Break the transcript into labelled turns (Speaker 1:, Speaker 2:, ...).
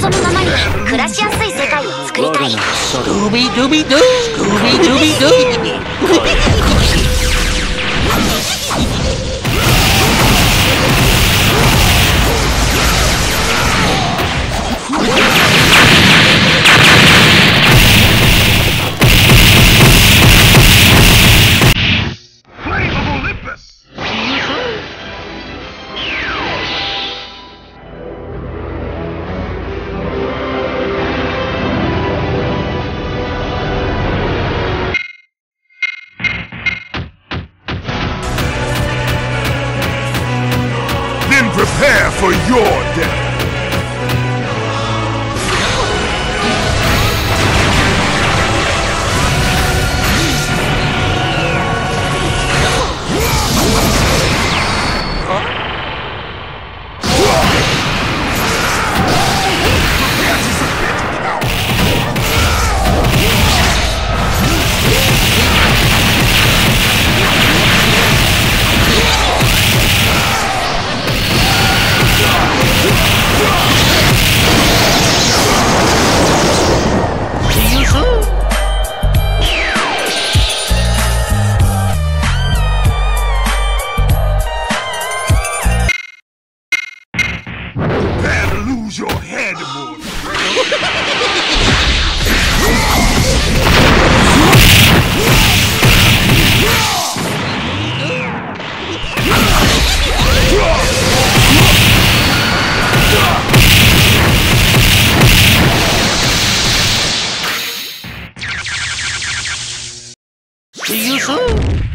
Speaker 1: 望むままに暮らしやすい世界を作りたい。
Speaker 2: スクービード
Speaker 3: ゥ。ビドゥスクービードゥビドゥ。Prepare for your death. Prepare to lose your head, See you soon!